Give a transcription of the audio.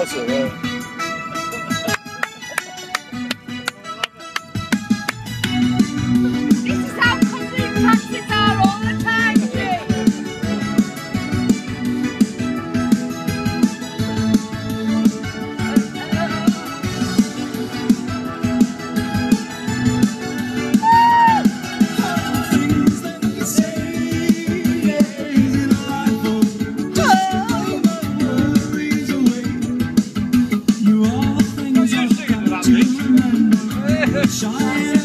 です。Shine